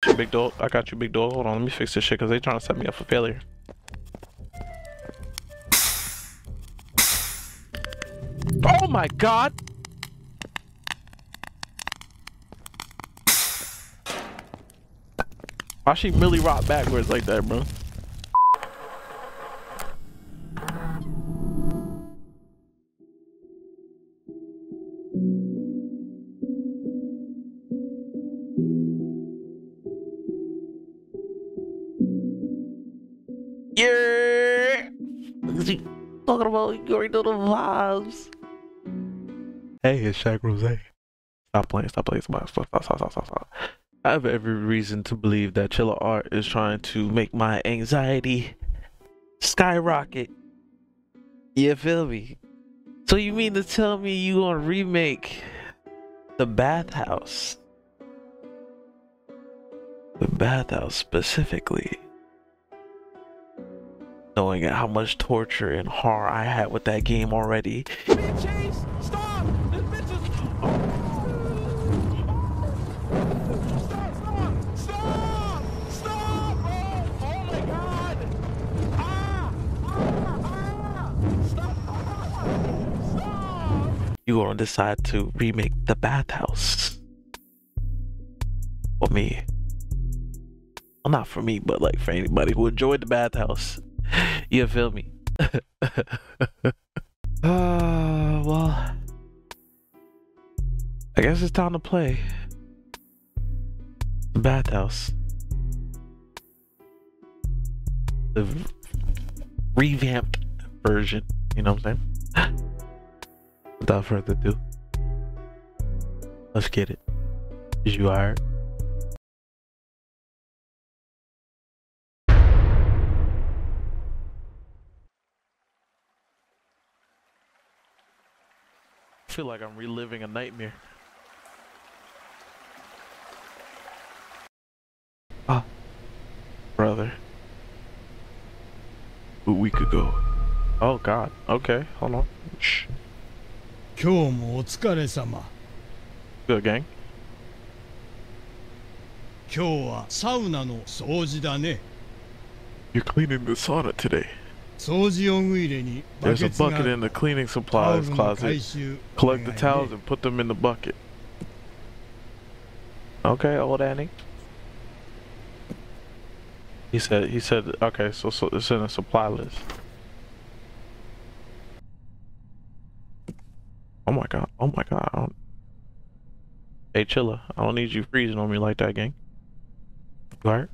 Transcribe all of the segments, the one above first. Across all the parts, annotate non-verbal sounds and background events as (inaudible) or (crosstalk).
Big dog, I got you, big dog. Hold on, let me fix this shit because they trying to set me up for failure. Oh my god! Why she really rock backwards like that, bro? Talking about you already know the vibes. Hey, it's Shaq Rozay. Stop playing, stop playing, stop, stop, stop, stop, stop, stop. I have every reason to believe that Chilla Art is trying to make my anxiety skyrocket. You feel me? So you mean to tell me you gonna remake the bathhouse? The bathhouse specifically. Knowing how much torture and horror I had with that game already. You gonna decide to remake the bathhouse for me well not for me but like for anybody who enjoyed the bathhouse you feel me (laughs) uh well i guess it's time to play the bathhouse the revamped version you know what i'm saying (gasps) Without further ado, let's get it. Is you alright? feel like I'm reliving a nightmare. Ah, brother. A week ago. Oh God. Okay, hold on. Shh. 今日もお疲れ様 Good gang. 今日はサウナの掃除だね You're cleaning the sauna today. There's a bucket in the cleaning supplies closet. Collect the towels and put them in the bucket. Okay, old Annie. He said, he said, okay, so, so it's in a supply list. Oh my god, oh my god, I don't... Hey, Chilla, I don't need you freezing on me like that, gang. Alright?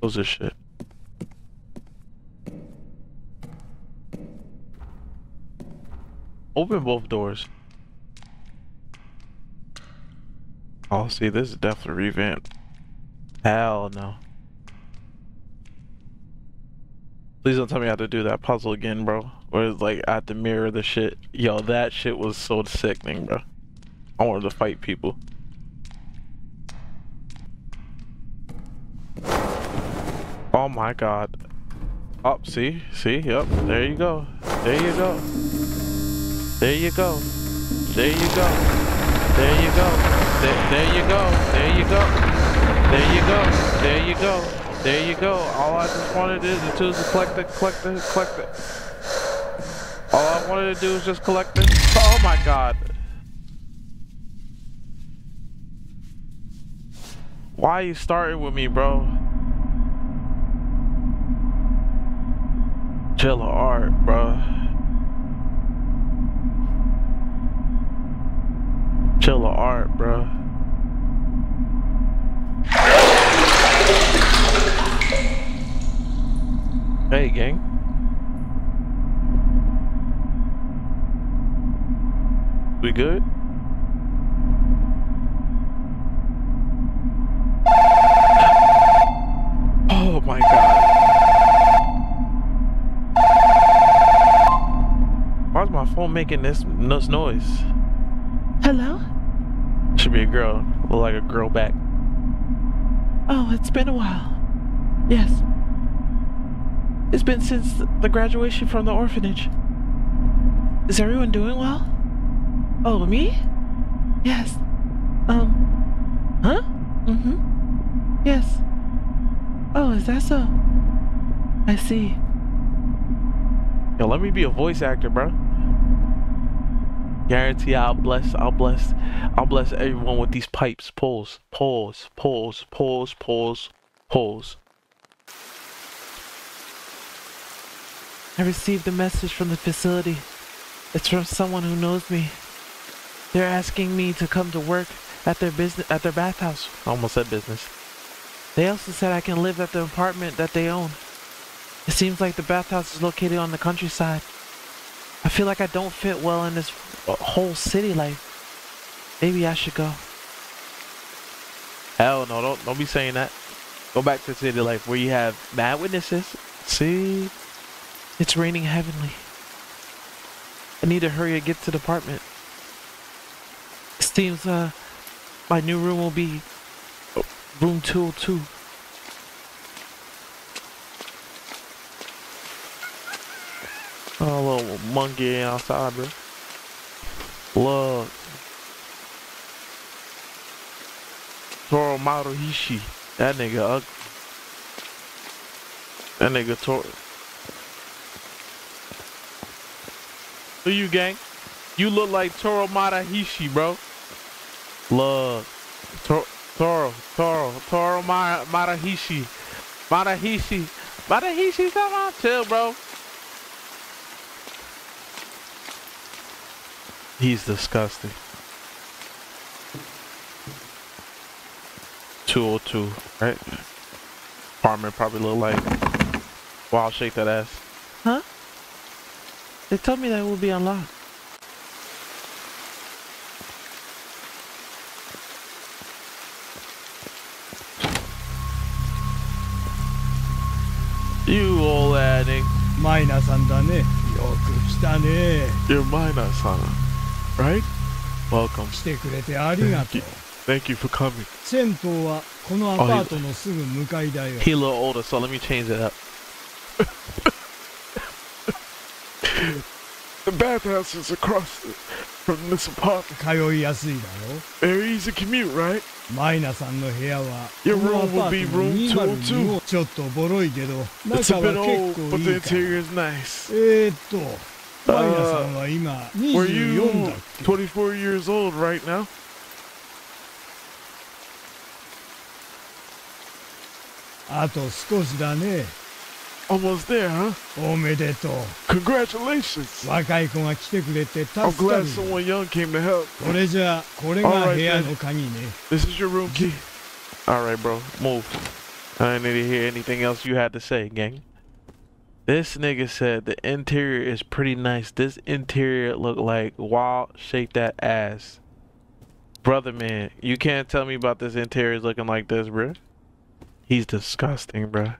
Close this shit. Open both doors. Oh, see, this is definitely revamped. Hell no. Please don't tell me I have to do that puzzle again, bro. Where it's like I have to mirror the shit. Yo, that shit was so sickening, bro. I wanted to fight people. Oh my god. Oh, see? See? Yep. There you go. There you go. There you go. There you go. There you go. There, you go. There you go. There you go. There you go. There you go. All I just wanted to do is collect the, collect the, collect the. All I wanted to do is just collect this. Oh my god. Why you starting with me, bro? Chilla art, bro. Chilla art, bro. Hey, gang. We good? Phone making this this noise? Hello? Should be a girl. Look like a girl back. Oh, it's been a while. Yes. It's been since the graduation from the orphanage. Is everyone doing well? Oh, me? Yes. Um. Huh? Mm-hmm. Yes. Oh, is that so? I see. Yo, let me be a voice actor, bro. Guarantee I'll bless, I'll bless, I'll bless everyone with these pipes. Pulls, pulls, pulls, pulls, pulls, pulls. I received a message from the facility. It's from someone who knows me. They're asking me to come to work at their business at their bathhouse. I almost said business. They also said I can live at the apartment that they own. It seems like the bathhouse is located on the countryside. I feel like I don't fit well in this uh, whole city life. Maybe I should go. Hell no, don't don't be saying that. Go back to city life where you have mad witnesses. See? It's raining heavenly. I need to hurry and get to the apartment. It seems uh my new room will be room 202. Oh, little monkey outside, bro. Look. Toro Maruhishi. That nigga ugly. That nigga Toro. Who you, gang? You look like Toro Marahishi, bro. Look. Toro, Toro, Toro, Toro Mara, Marahishi. Marahishi. Marahishi, come on, chill, bro. He's disgusting. 202, right? Apartment probably look like. Wow, I'll shake that ass. Huh? They told me that it will be unlocked. You old addict. マイナさんだねよく来たね You're mine, Asana. right? Welcome. 来てくれてありがとう。Thank you for coming. 銭湯はこのアパートのすぐ向かいだよ。He looked older, so let me change it up. the bathhouse is across the, from this apartment. 通いやすいだろ。Very easy commute, right? マイナさんの部屋は Your room will be room 202. ちょっとボロいけど、中は結構いいから。It's a bit old, but the interior is nice. えーっと。マイナさんは今 Were 24だっ you け24 years old right now? あと少しだね Almost there, huh? おめでとう Congratulations. 若い子が来てくれて助 I'm かる glad よ someone young came to help. これじゃあこれが Alright 部屋 then. の鍵ね This is your room key. All right, bro. Move. I didn't need to hear anything else you had to say, gang. This nigga said the interior is pretty nice. This interior look like wild. Shake that ass, brother. Man, you can't tell me about this interior looking like this, bro. He's disgusting, bro.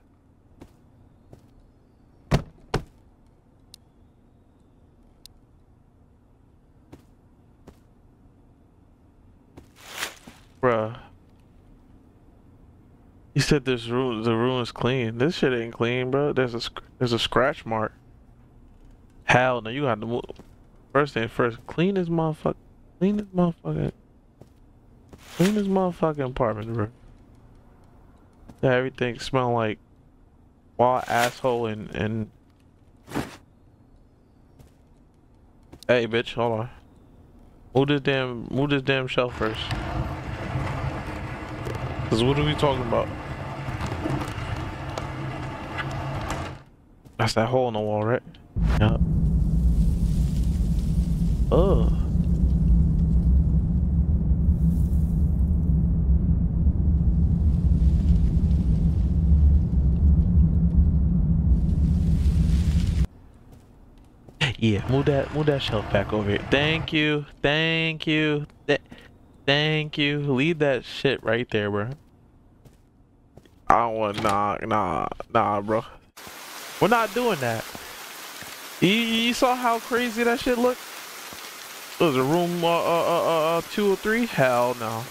Bruh. You said this room, the room is clean. This shit ain't clean, bro. There's a there's a scratch mark. Hell no, you got to move. First thing first, clean this motherfucker. Clean this motherfucker. Clean this motherfucking apartment, bro. Yeah, everything smell like wild asshole and and. Hey, bitch, hold on. Move this damn, move this damn shelf first. Cause what are we talking about? That's that hole in the wall, right? Yep. Ugh. Yeah, move that move that shelf back over here. Thank you. Thank you. Th- thank you. Leave that shit right there, bro. I don't want nah nah nah bro. We're not doing that. You, you saw how crazy that shit looked? Was it room uh uh uh uh 203? Hell no.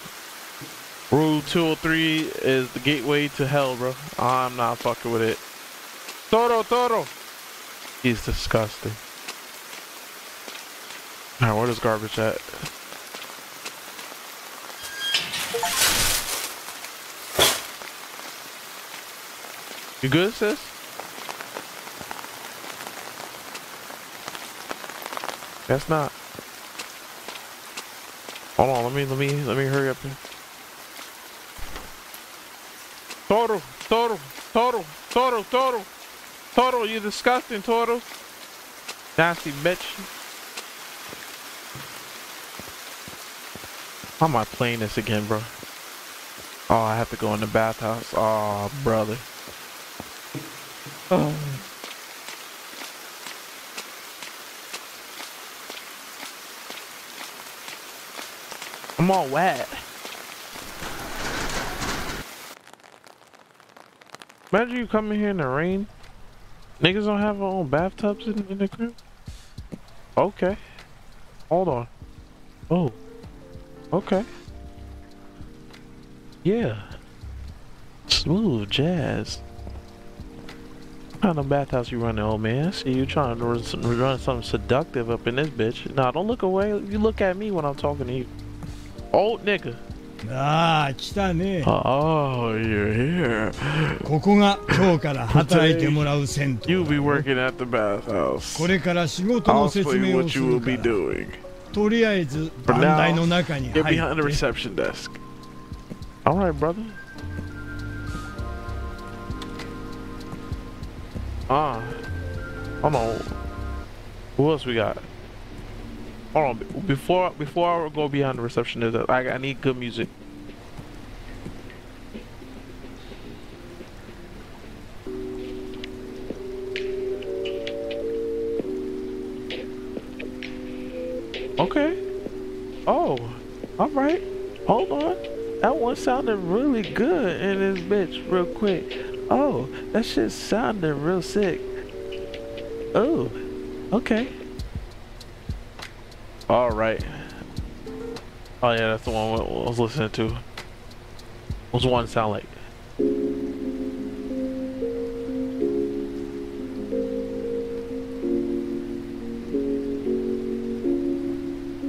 Room 203 is the gateway to hell, bro. I'm not fucking with it. Toro, Toro. He's disgusting. Alright, where is garbage at? You good, sis? Guess not. Hold on, let me let me let me hurry up here. Toro, Toro, Toro, Toro, Toro, Toro, you disgusting Toro. Nasty bitch. How am I playing this again, bro? Oh, I have to go in the bathhouse. Oh, brother. Oh. I'm all wet. Imagine you coming here in the rain. Niggas don't have their own bathtubs in, in the crib. Okay. Hold on. Oh. Okay. Yeah. Smooth jazz. What kind of bathhouse you running, old man? See you trying to run, run something seductive up in this bitch. Nah, don't look away. You look at me when I'm talking to you. Old nigga. ああ来たね Oh, you're here. ここが今日から働いてもらう銭湯 You'll (laughs) be working at the bathhouse. これから仕事 I'll の説 explain 明を what す you る will か be ら doing. とりあえず For 番 now, 台の中に Get 入 behind the って reception desk. All right, brother. Ah, hold on. Who else we got? Hold on. Before before I go beyond the reception desk, I, I need good music. Okay. Oh, all right. Hold on. That one sounded really good in this bitch real quick. Oh, that shit sounded real sick. Oh, okay. All right. Oh yeah, that's the one I was listening to. What's the one sound like?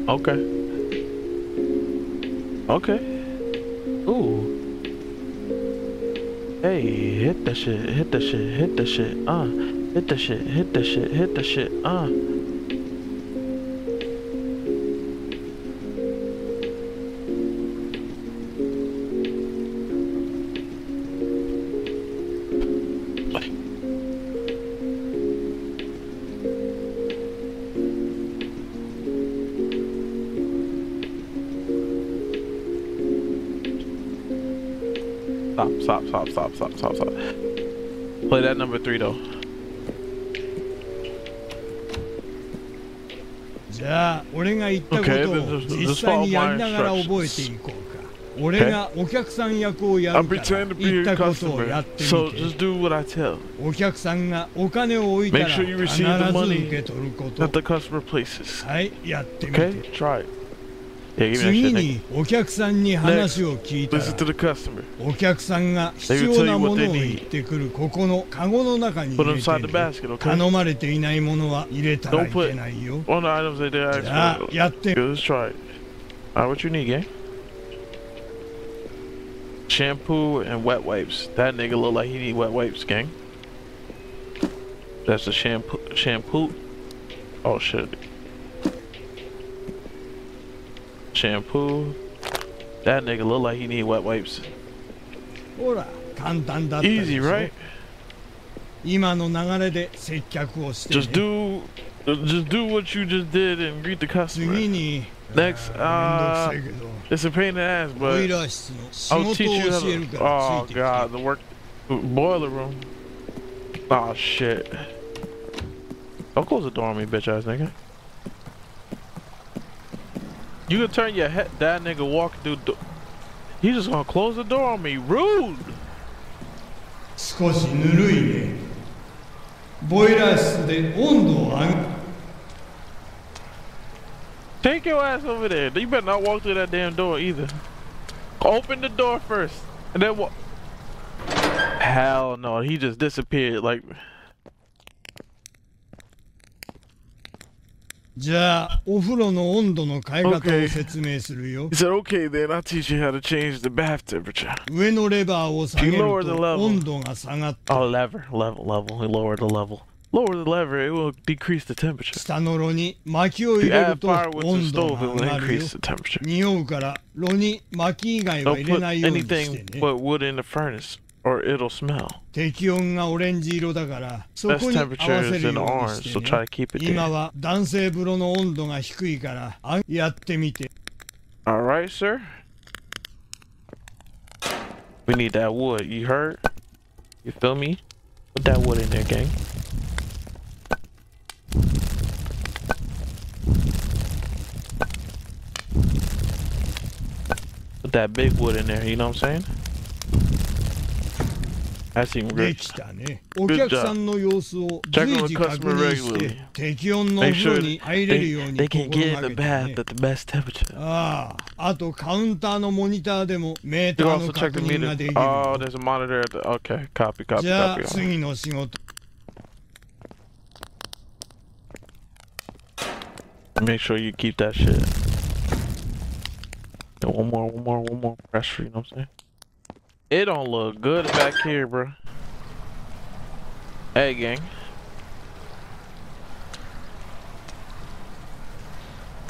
Okay. Okay. Ooh. Hey, hit that shit, hit that shit, hit that shit, uh. Hit that shit, hit that shit, hit that shit, uh. Stop, stop, stop, stop, stop, stop, stop. Play that number three though. じゃあ俺が言ったこと Okay, を then just- 実 just 際 follow にや my りながら覚えていこうか俺がお客さん役をや I'll るから pretend to be 言 your ったことをや customer. ってみ So て just do what I tell. お客さんがお金を置いた Make ら sure 必 you ず receive the money 受け取ること That the customer places. はいやってみて Okay? Try it. 次にお客さんに話を聞いたらお客さんが必要なものを言ってくるここのカゴの中に入れて頼まれていないものは入れたらいけないよじゃあやってみるシャンプーとウェットウェイブスだっこのようにウェットウェイブスだっこのシャンプーシャンプーおっしゃる shampoo. That nigga look like he need wet wipes. Easy, right? Just do, just do what you just did and greet the customer. Next, uh, uh it's a pain in the ass, but I'll teach you how to, oh god, the work, boiler room. Oh shit. Don't close the door on me, bitch ass nigga. You can turn your head. That nigga walking through. Do- he just gonna close the door on me. Rude. 少しぬるいねボイラー室で温度を上げ Take your ass over there. You better not walk through that damn door either. Open the door first, and then what? Hell no. He just disappeared. Like じゃあお風呂の温度の変え方.を説明するよ okay, then I'll teach you how to change the bath temperature. 上のレバーを下げる lower と.温度が下がって Oh, lever, level, level. He lowered the level. Lower the lever, it will decrease the temperature. 下の炉に薪を入れると温度が上がるよ.匂うから炉に薪以外は Don't 入れ put ないようにして anything ね but wood in the furnace, or it'll smell. 適温がオレンジ色だからそ Best こに合わ temperature せ is る in ように orange, し so て try ね to keep it 今 there. は男性風呂の温度が低いからあやってみて All right, sir. We need that wood. You heard? You feel me? Put that wood in there, gang. Put that big wood in there. You know what I'm saying? That's even で good. きたねお客さんの様子を Check 随 on 時 the 確 customer 認して regularly. 適温のお Make 風呂 sure に入れるよう they, に they can 心 get in が the けて bath ね at the best temperature. あああとカウンターのモニターでもメー You タ can ー also の check 確 the 認が meter. できる Oh, there's a monitor at the. Okay, copy, copy, じゃあ copy. 次の仕事 Make sure you keep that shit. And one more, one more, one more pressure, you know what I'm saying? It don't look good back here, bro. Hey, gang.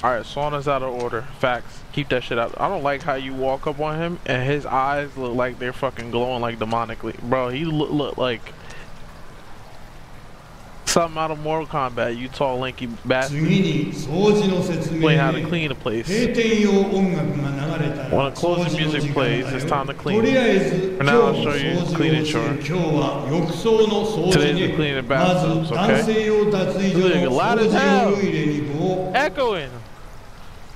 Alright, sauna's out of order. Facts. Keep that shit out. I don't like how you walk up on him and his eyes look like they're fucking glowing like demonically. Bro, he look, look like Something out of Mortal Kombat, you tall lanky bastard. Explain how to clean a place. When a closing music plays, it's time to clean. For now, I'll show you cleaning chore. Today's the cleaning bathrooms, okay? Look, loud as hell. Echoing.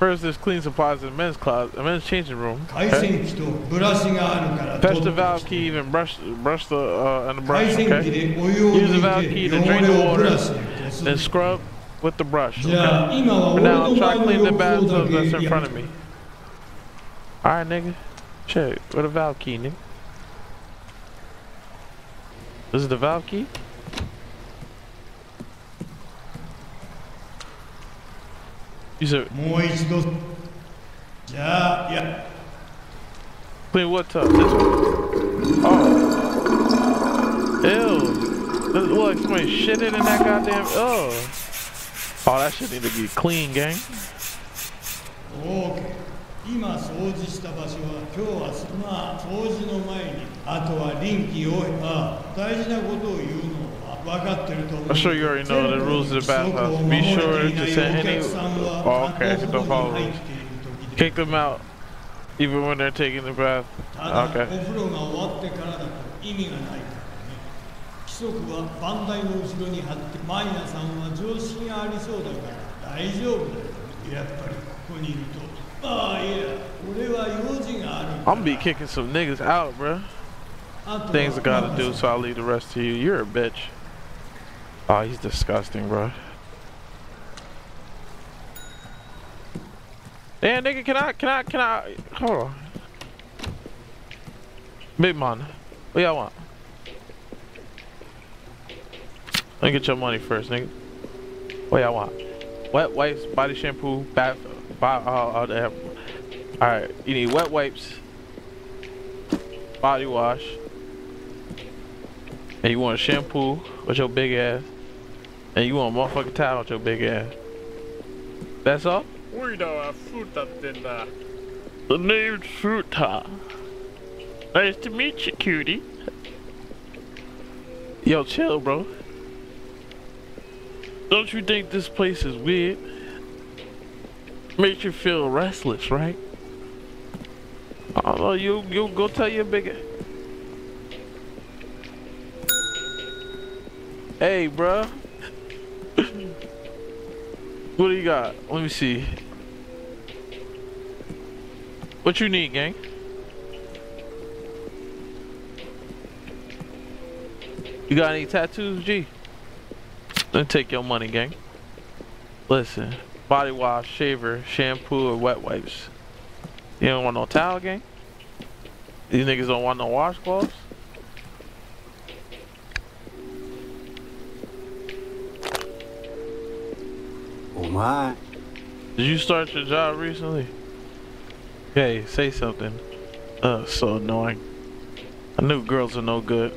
First, there's clean supplies in the men's closet, the men's changing room. Okay? The valve key even brush, brush the uh, and the brush. Okay? Use the valve key to drain the water, then scrub with the brush. Okay? For now, I'm trying to clean the bathtub that's in front of me. All right, nigga. Check with a valve key, nigga. This is the valve key. said もう一度じゃあいや clean what tub? This one. Oh. Ew. This, look, somebody shitted in that goddamn. Oh. Oh, that shit need to be clean, gang. OK 今掃除した場所は今日はまあ掃除の前にあとは臨機応変ああ大事なことを言うの は分かってると思う I'm sure you already know the rules of the bathhouse. Be sure to send any. Oh, okay. Don't follow rules. Kick them out, even when they're taking the bath. ただ、 Okay. お風呂が終わってからだと意味がないからね規則は番台の後ろに貼ってマイナさんは常識がありそうだから大丈夫だよやっぱりここにいるとああいや俺は用事があるから I'm gonna be kicking some niggas out, bruh. あとは Things I gotta マイナ do, さ so ん I'll leave the rest to you. You're a bitch. Oh, he's disgusting, bro. Damn, nigga, can I, can I, can I, hold on. Big man, what y'all want? Let me get your money first, nigga. What y'all want? Wet wipes, body shampoo, bath, oh, oh, damn. Alright, you need wet wipes, body wash, and you want shampoo with your big ass, and you want motherfucking tie with your big ass. That's all? We don't have fruit up in there. The name's Fruta. Nice to meet you, cutie. Yo, chill, bro. Don't you think this place is weird? Makes you feel restless, right? Oh, you you go tell your big. Hey, bruh what do you got? Let me see. What you need, gang? You got any tattoos, G? Me take your money, gang. Listen, body wash, shaver, shampoo, or wet wipes. You don't want no towel, gang? These niggas don't want no washcloths? お前 Did you start your job recently? Hey, say something. Uh, so annoying. I knew girls are no good.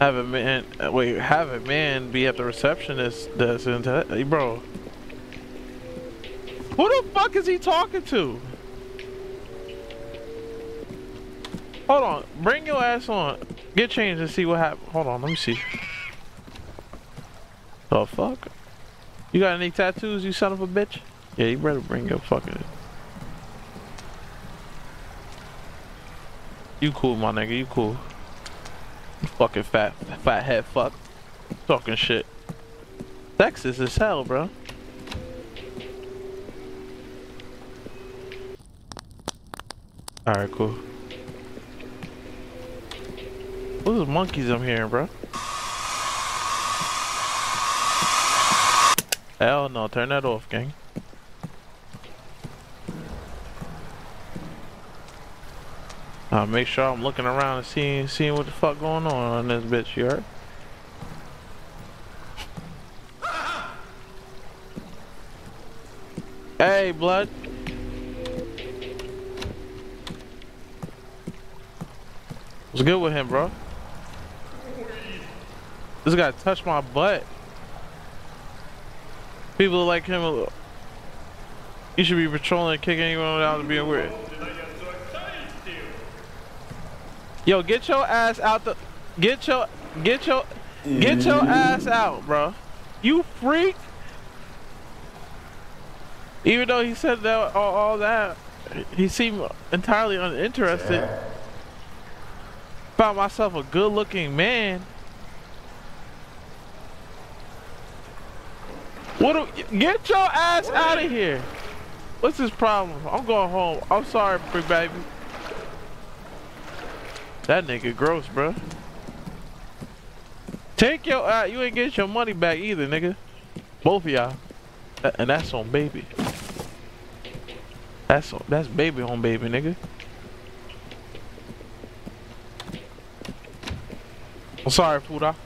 Have a man, wait, have a man be at the receptionist desk and tell, hey, bro. Who the fuck is he talking to? Hold on, bring your ass on. Get changed and see what happens. Hold on, let me see. The fuck? You got any tattoos, you son of a bitch? Yeah, you better bring your fucking. You cool, my nigga. You cool. Fucking fat, fat head fuck. Talking shit. Sexist as hell, bro. Alright, cool. What's the monkeys I'm hearing, bro? Hell no, turn that off, gang. Uh, make sure I'm looking around and seeing seeing what the fuck going on on this bitch, you heard? Hey, blood. What's good with him, bro? This guy touched my butt. People like him, you should be patrolling and kicking anyone without being weird. Yo, get your ass out the, get your, get your, get your mm. ass out, bro. You freak. Even though he said that all, all that, he seemed entirely uninterested. Found myself a good-looking man. What? Do, get your ass out of here. What's his problem? I'm going home. I'm sorry, big baby. That nigga gross, bro. Take your uh, you ain't get your money back either, nigga. Both of y'all. And that's on baby. That's on, that's baby on baby, nigga. I'm sorry, Fuda.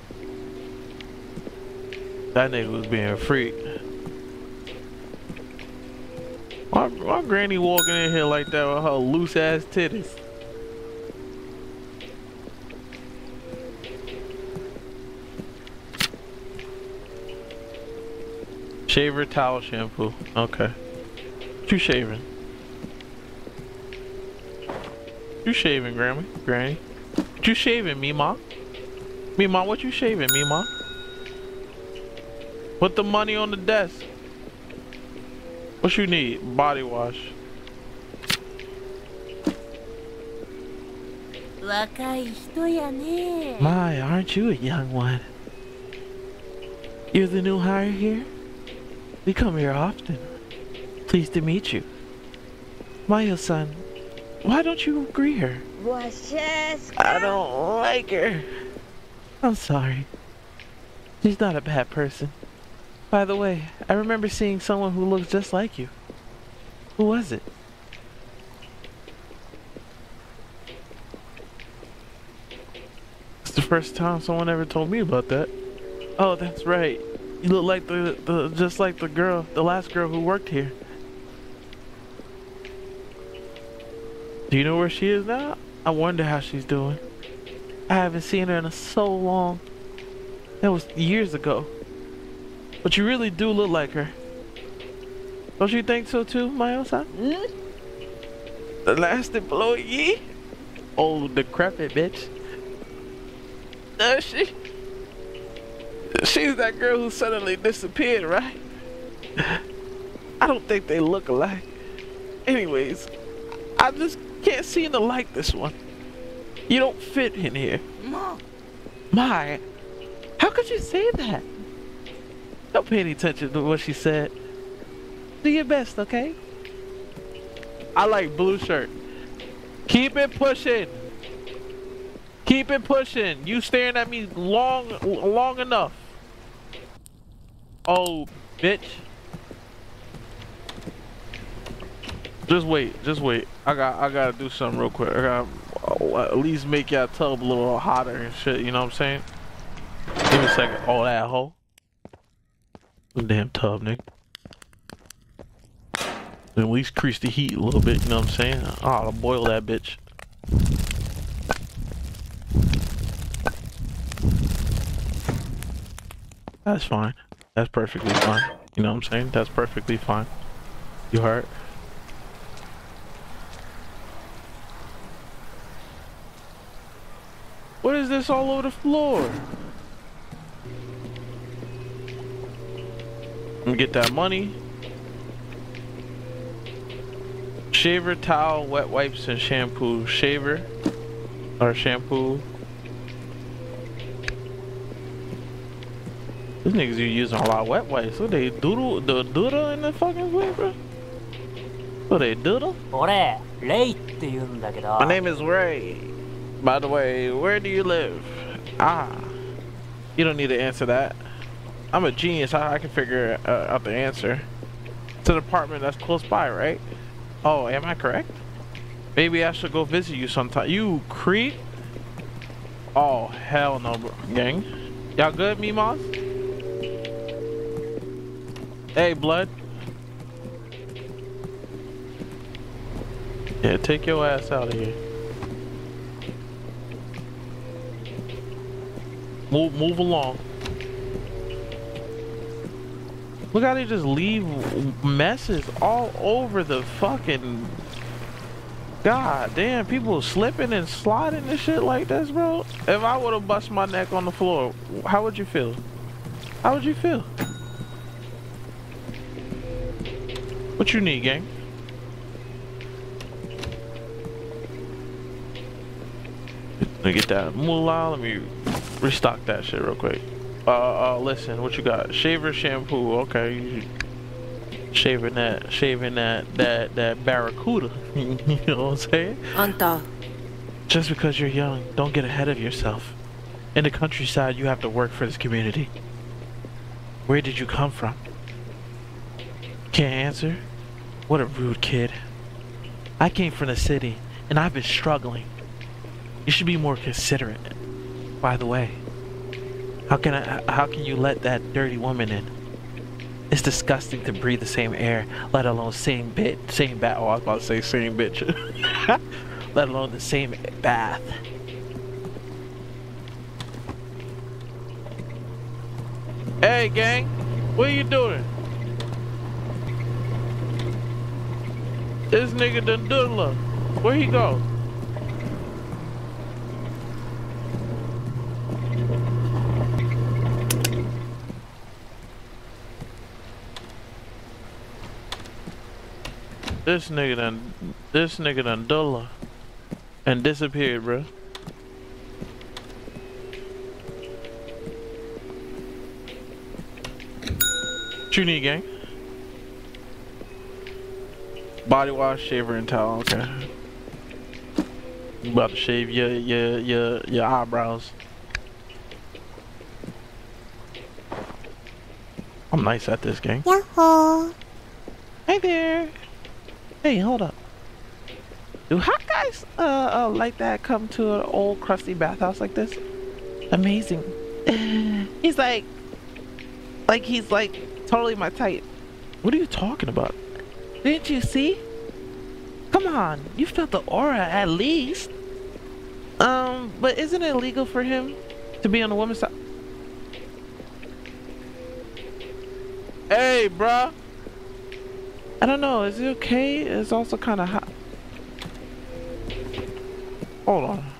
That nigga was being freak. My, my granny walking in here like that with her loose ass titties. Shaver towel shampoo. Okay. What you shaving? You shaving, Grammy? Granny? What you shaving, Mima? Mima, what you shaving, Mima? Put the money on the desk. What you need? Body wash. 若い人やね My, aren't you a young one? You're the new hire here? We come here often. Pleased to meet you. Maya-san, why don't you greet her? わしゃす I don't like her. I'm sorry. She's not a bad person. By the way, I remember seeing someone who looks just like you. Who was it? It's the first time someone ever told me about that. Oh, that's right. You look like the, the just like the girl, the last girl who worked here. Do you know where she is now? I wonder how she's doing. I haven't seen her in so long. That was years ago. But you really do look like her. Don't you think so too, Mayo-san? Hmm? The last employee? Old decrepit bitch. Does she? She's that girl who suddenly disappeared, right? (laughs) I don't think they look alike. Anyways, I just can't seem to like this one. You don't fit in here. も My, how could you say that? Don't pay any attention to what she said. Do your best, okay? I like blue shirt. Keep it pushing. Keep it pushing. You staring at me long, long enough. Oh, bitch. Just wait, just wait. I got, I gotta do something real quick. I got to uh, at least make y'all tub a little hotter and shit. You know what I'm saying? Give me a second. Oh, that hoe. Damn tub, nigga. At least crease the heat a little bit, you know what I'm saying? I ought to boil that bitch. That's fine. That's perfectly fine. You know what I'm saying? That's perfectly fine. You heard? What is this all over the floor? get that money. Shaver, towel, wet wipes, and shampoo. Shaver or shampoo. These niggas you using a lot of wet wipes. What they doodle the doodle in the fucking way, bro? What they doodle? My name is Ray. By the way, where do you live? Ah. You don't need to answer that. I'm a genius. I, I can figure uh, out the answer. It's an apartment that's close by, right? Oh, am I correct? Maybe I should go visit you sometime. You creep? Oh, hell no, gang. Y'all good, Mimas? Hey, blood. Yeah, take your ass out of here. Move, move along. Look how they just leave messes all over the fucking. God damn, people slipping and sliding and shit like this, bro. If I would have bust my neck on the floor, how would you feel? How would you feel? What you need, gang? Let me get that moolah. Let me restock that shit real quick uh, uh, listen, what you got? Shaver shampoo. Okay, shaving that, shaving that, that, that barracuda. (laughs) you know what I'm saying? Anta. Just because you're young, don't get ahead of yourself. In the countryside, you have to work for this community. Where did you come from? Can't answer? What a rude kid. I came from the city, and I've been struggling. You should be more considerate. By the way, how can I, how can you let that dirty woman in? It's disgusting to breathe the same air, let alone same bit, same bath. Oh, I was about to say same bitch. (laughs) let alone the same bath. Hey, gang, what are you doing? This nigga done doodle. Where he go? This nigga done, this nigga done dulla and disappeared, bro. What need, gang? Body wash, shaver, and towel. Okay. You about to shave your your your your eyebrows. I'm nice at this, gang. Yahoo! Hi there. Hey, hold up. Do hot guys uh, uh like that come to an old crusty bathhouse like this? Amazing. (sighs) he's like, like he's like totally my type. What are you talking about? Didn't you see? Come on, you felt the aura at least. Um, but isn't it illegal for him to be on the woman's side? Hey, bruh. I don't know. Is it okay? It's also kind of hot. Hold on.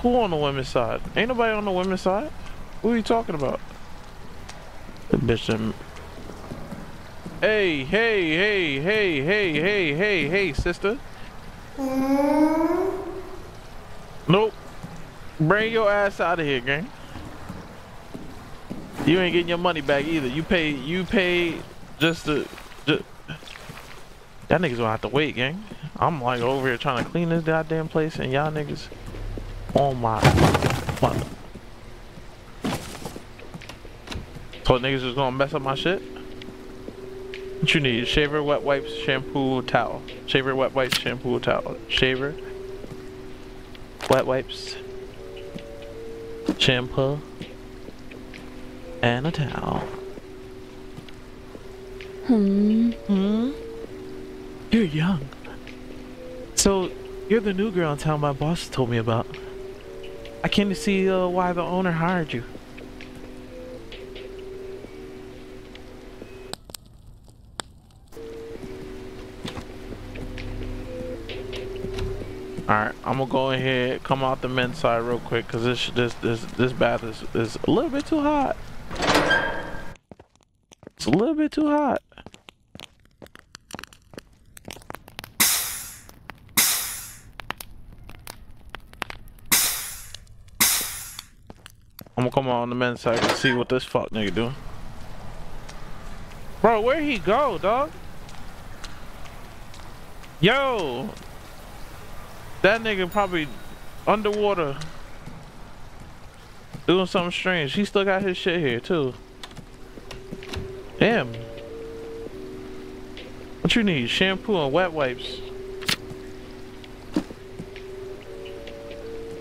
Who on the women's side? Ain't nobody on the women's side. Who are you talking about? The bitch. Hey, hey, hey, hey, hey, hey, hey, hey, sister. Mm-hmm. Nope. Bring your ass out of here, gang. You ain't getting your money back either. You pay. You pay just to. Just, that niggas gonna have to wait, gang. I'm like over here trying to clean this goddamn place, and y'all niggas. Oh my. Mother. So niggas is gonna mess up my shit. What you need? Shaver, wet wipes, shampoo, towel. Shaver, wet wipes, shampoo, towel. Shaver, wet wipes, shampoo, and a towel. Hmm. Hmm? You're young. So, you're the new girl in town my boss told me about. I came to see uh, why the owner hired you. Alright, I'm gonna go ahead, come out the men's side real quick, cause this this this this bath is is a little bit too hot. It's a little bit too hot. I'm gonna come out on the men's side and see what this fuck nigga doing. Bro, where he go, dog? Yo! That nigga probably underwater doing something strange. He still got his shit here too. Damn. What you need? Shampoo and wet wipes.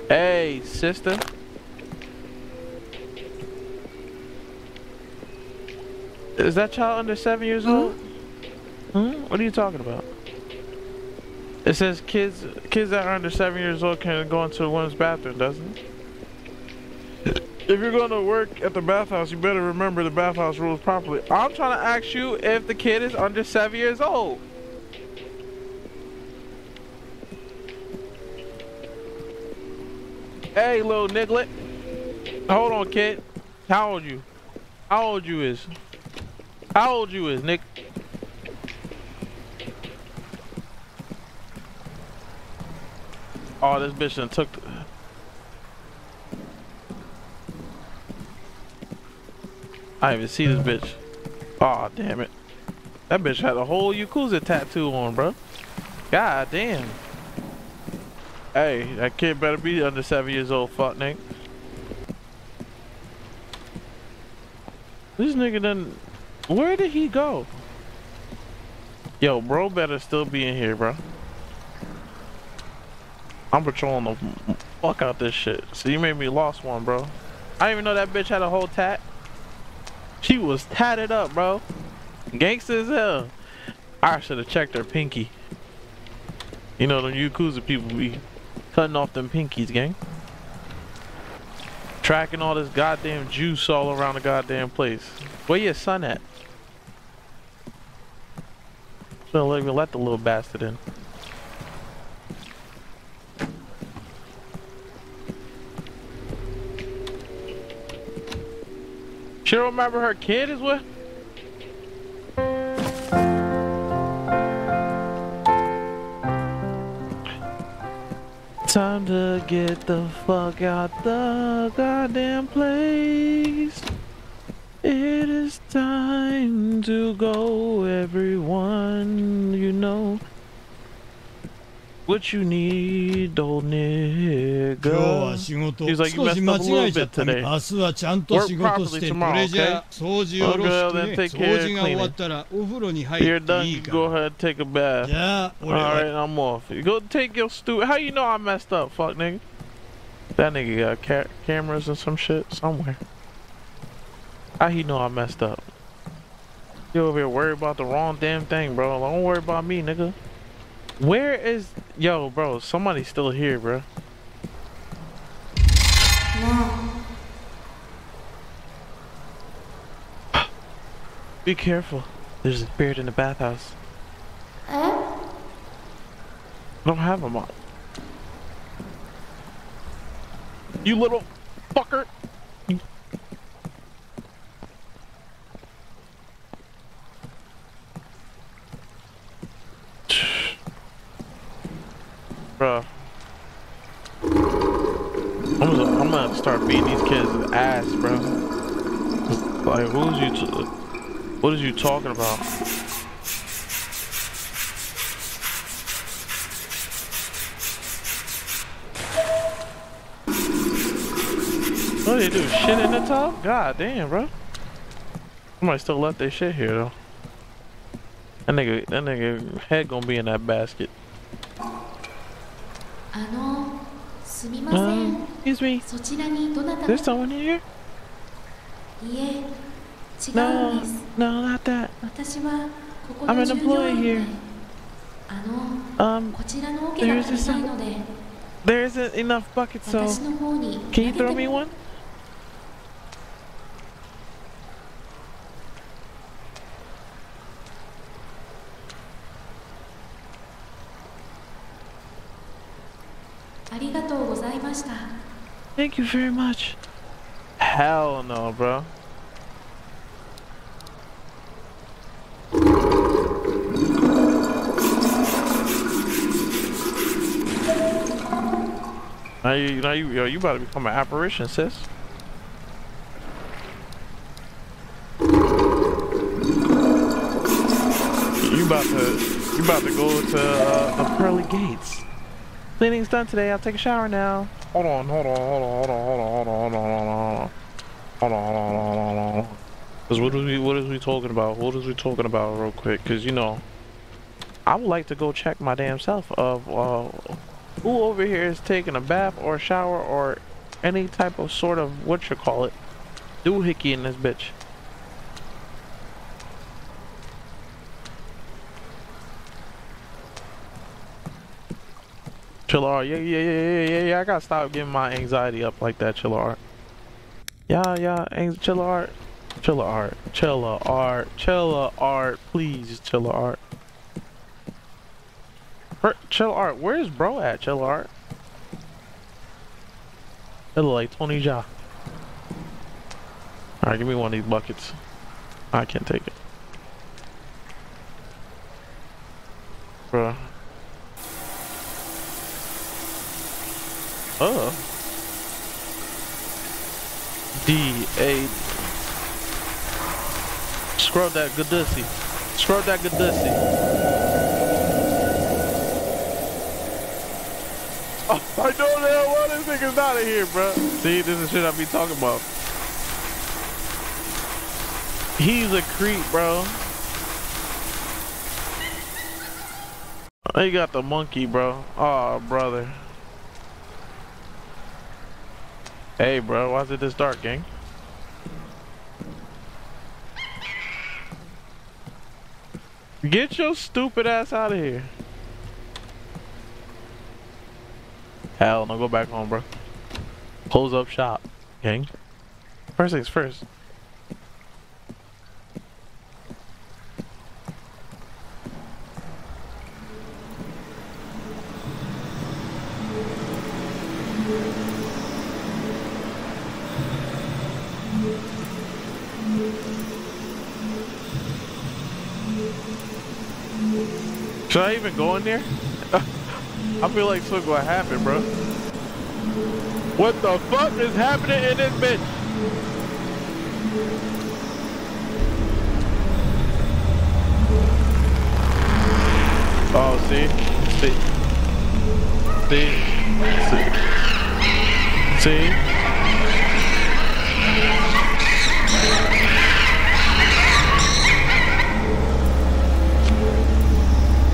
Hey, sister. Is that child under seven years old? Hmm? What are you talking about? It says kids kids that are under seven years old can go into the women's bathroom, doesn't it? If you're going to work at the bathhouse, you better remember the bathhouse rules properly. I'm trying to ask you if the kid is under seven years old. Hey, little niglet. Hold on, kid. How old you? How old you is? How old you is, Nick? Oh, this bitch done took. I even see this bitch. Oh, damn it. That bitch had a whole Yakuza tattoo on, bro. God damn. Hey, that kid better be under seven years old, fuck Nick. This nigga done. Where did he go? Yo, bro better still be in here, bro. I'm patrolling the fuck out this shit. So you made me lost one, bro. I didn't even know that bitch had a whole tat. She was tatted up, bro. Gangsta as hell. I should have checked her pinky. You know, them Yakuza people be cutting off them pinkies, gang. Tracking all this goddamn juice all around the goddamn place. Where your son at? Shouldn't let me let the little bastard in. She don't remember her kid is what? Time to get the fuck out the goddamn place. It is time to go, everyone. You know what you need, old 今日 nigga. は仕事 He's like, you 少し messed 間 up a 違 little えちゃ bit ったね today. 明日はちゃんと Work 仕事して properly こ tomorrow, れじゃ掃除よろし Okay, く then ね take 掃 care of 除が終わったらお風呂に入 You're って done. い You い can か go ら ahead and take a bath. じゃあ俺 Alright, は I'm off. Go take your stu. How you know I messed up, fuck nigga? That nigga got ca cameras and some shit somewhere. How he know I messed up? You over here worried about the wrong damn thing, bro. Don't worry about me, nigga. Where is... Yo, bro, somebody's still here, bro. Be careful. There's a spirit in the bathhouse. I don't have him on. You little fucker. You- Bruh. I'm gonna, I'm gonna have to start beating these kids ass, bro. Like, who's you? T- what is you talking about? What they do? Shit in the top? God damn, bro. Somebody still left their shit here though. That nigga, that nigga head gonna be in that basket. Excuse me. There's someone here? No. No, not that. I'm an employee here. Um, there isn't, there isn't enough buckets, so can you throw me one? Thank you very much. Hell no, bro. Now you, now you, yo, you about to become an apparition, sis. You about to, you about to go to uh, the pearly gates. Cleaning's done today. I'll take a shower now. Hold on, hold on, hold on, hold on, hold on, hold on, hold on, hold on, hold on, hold on, hold on, hold on. Cause what is we, what is we talking about? What is we talking about, real quick? Cause you know, I would like to go check my damn self of uh, who over here is taking a bath or a shower or any type of sort of what you call it, doohickey in this bitch. Chillar, yeah, yeah, yeah, yeah, yeah, yeah. I gotta stop getting my anxiety up like that, Chillar. Yeah, yeah, ang- Chilla Art. Chilla Art. Chilla Art. Chilla Art. Art, where's bro at, Chilla Art? It look like Tony Jaa. Alright, give me one of these buckets. I can't take it. Bruh. Oh. D A. Scrub that good dussy. Scrub that good dussy. (laughs) I know that why this nigga's out of here, bro. See, this is shit I be talking about. He's a creep, bro. He got the monkey, bro. Oh, brother. Hey, bro, why is it this dark, gang? Get your stupid ass out of here. Hell no, go back home, bro. Close up shop, gang. First things first. Should I even go in there? I feel like something gonna happen, bro. What the fuck is happening in this bitch? Oh, see? See? See? See? See?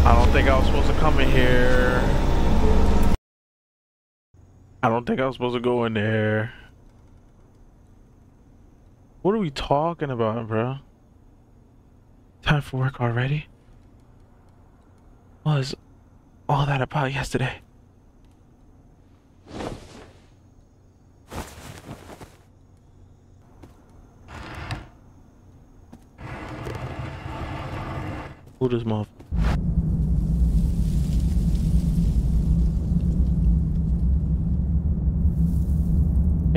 I don't think I was supposed to come in here. I don't think I was supposed to go in there. What are we talking about, bro? Time for work already? What was all that about yesterday? Who this motherfucker?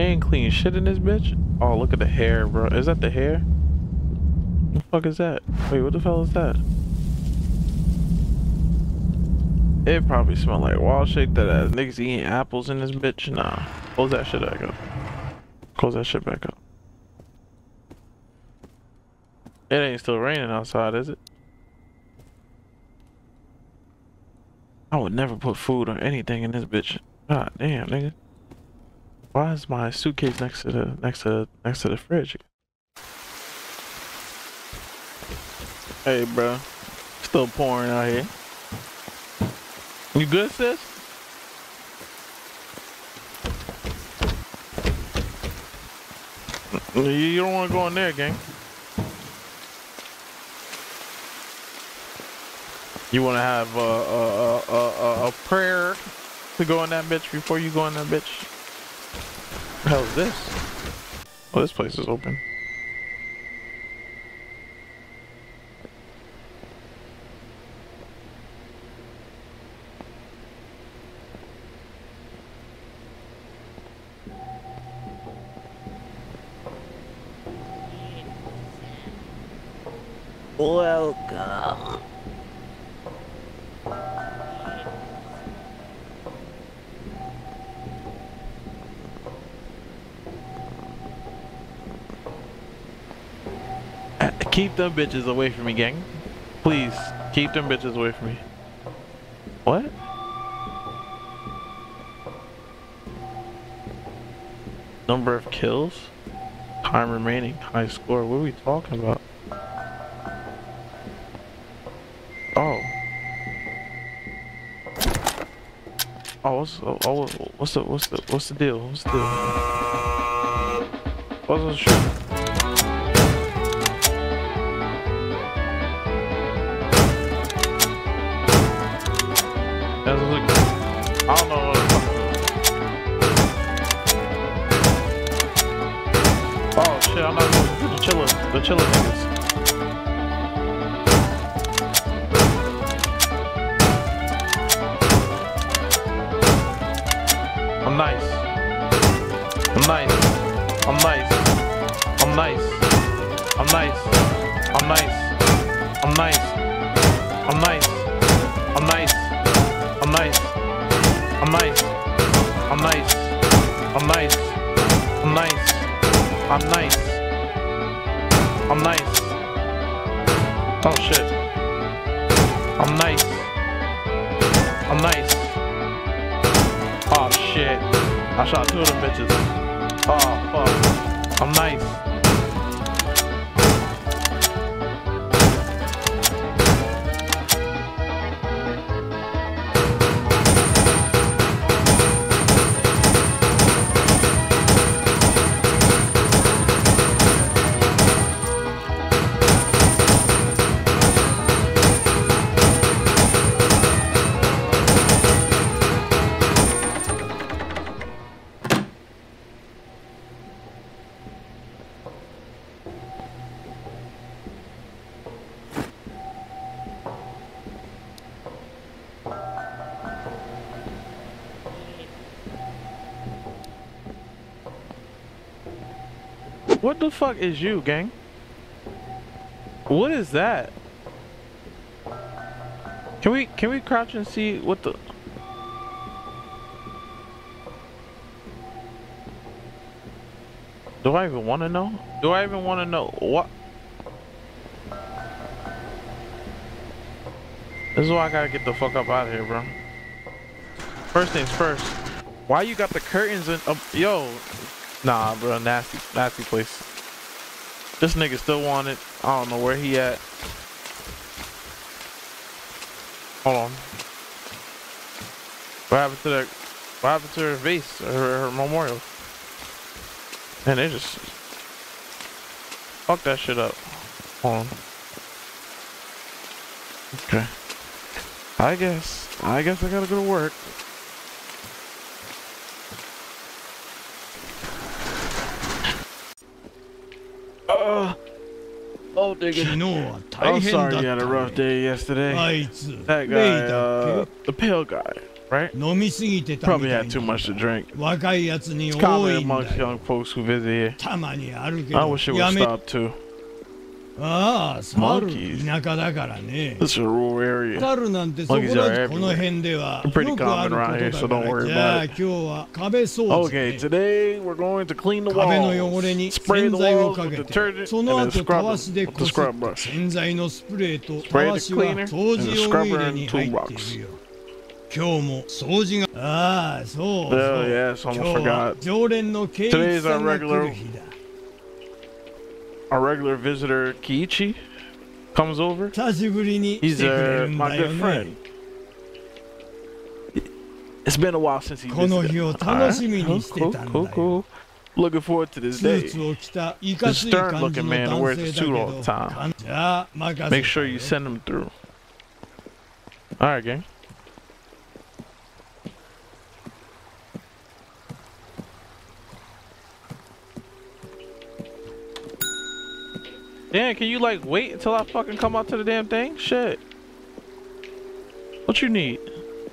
Ain't clean shit in this bitch. Oh, look at the hair, bro. Is that the hair? What the fuck is that? Wait, what the hell is that? It probably smell like wild shake that ass. Niggas eating apples in this bitch. Nah. Close that shit back up. Close that shit back up. It ain't still raining outside, is it? I would never put food or anything in this bitch. God damn, nigga. Why is my suitcase next to the next to next to the fridge? Hey, bro. Still pouring out here. You good, sis? You don't want to go in there, gang. You want to have a, a, a, a, a prayer to go in that bitch before you go in that bitch? What the hell is this? Oh, this place is open. Welcome. Keep them bitches away from me, gang. Please, keep them bitches away from me. What? Number of kills? Time remaining, high score. What are we talking about? Oh. Oh, what's oh, oh, what's the what's the what's the deal? What's the deal? What's the Chillicothe. What the fuck is you, gang? What is that? Can we can we crouch and see what the Do I even want to know? Do I even want to know what? This is why I gotta get the fuck up out of here, bro. First things first. Why you got the curtains in? Um, yo, nah, bro, nasty, nasty place. This nigga still want it. I don't know where he at. Hold on. What happened to that? What happened to her vase or her, her memorial? Man, they just fuck that shit up. Hold on. Okay. I guess. I guess I gotta go to work. oh, 昨 nigga. 日は大 I'm 変だっ sorry た you had a rough ね day yesterday. あいつ That レイ guy, だ uh, っ the pale guy, right? け飲みすぎてた Probably みたい had too な much to drink. 若いやつに It's 多 common いんだ amongst よ young folks who visit here. たまにあるけ I ど wish it や would め stop too. ああ、そう、田舎だからね。タルなんてそこらこの辺では、よくあるか。じゃあ今日は壁掃除、壁の汚れに洗剤をかけて、その後たしで洗剤のスプレーとたしは掃除用入れに。今日も掃除が、ああ、そう、そう、常連の経営さ。our regular visitor Kiichi comes over. He's uh, my good friend. It's been a while since he visited. Right. Cool, cool, cool. Looking forward to this day. The stern looking man wears a suit all the time. Make sure you send him through. Alright, gang. Damn, can you like wait until I fucking come out to the damn thing? Shit. What you need?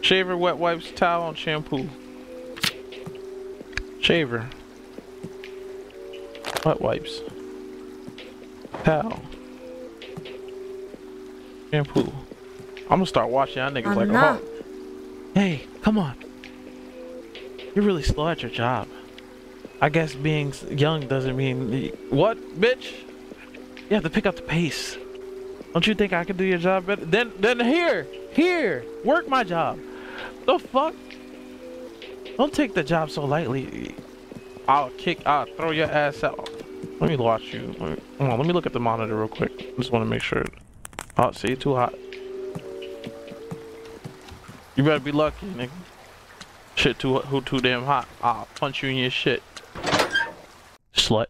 Shaver, wet wipes, towel, and shampoo. Shaver. Wet wipes. Towel. Shampoo. I'm gonna start watching y'all niggas like a Anna. hawk. Hey, come on. You're really slow at your job. I guess being young doesn't mean what, bitch? You have to pick up the pace. Don't you think I could do your job better? Then, then here, here, work my job. The fuck? Don't take the job so lightly. I'll kick, I'll throw your ass out. Let me watch you. Let me, on, let me look at the monitor real quick. Just want to make sure. Oh, see, too hot. You better be lucky, nigga. Shit too who too damn hot. I'll punch you in your shit. Slut.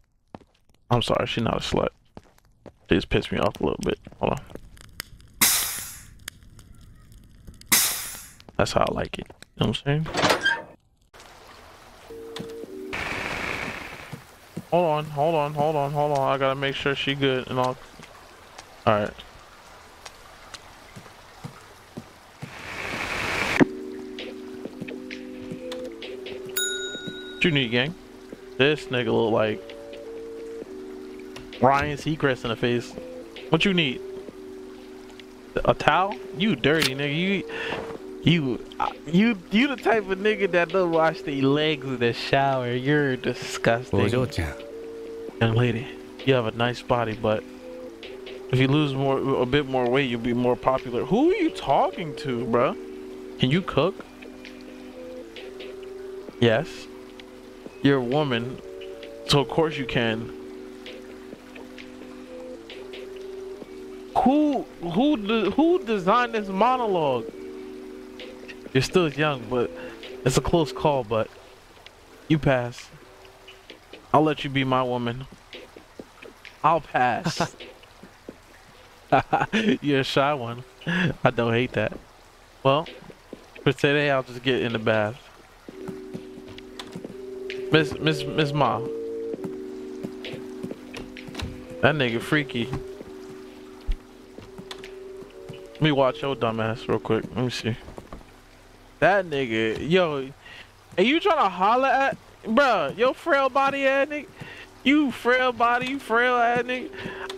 I'm sorry, she's not a slut. Just pissed me off a little bit. Hold on. That's how I like it. You know what I'm saying? Hold on, hold on, hold on, hold on. I gotta make sure she good and all. Alright. What you need, gang? This nigga look like Ryan Seacrest in the face. What you need? A towel? You dirty nigga. You you uh, you you the type of nigga that don't wash the legs in the shower. You're disgusting. Young lady, you have a nice body, but if you lose more a bit more weight, you'll be more popular. Who are you talking to, bruh? Can you cook? Yes. You're a woman, so of course you can. Who, who, de- who designed this monologue? You're still young, but it's a close call. But you pass. I'll let you be my woman. I'll pass. (laughs) (laughs) You're a shy one. I don't hate that. Well, for today, I'll just get in the bath. Miss Miss Miss Ma. That nigga freaky. Let me watch your dumbass real quick. Let me see. That nigga, yo, are you trying to holler at, bruh, your frail body ass nigga? You frail body, you frail ass nigga.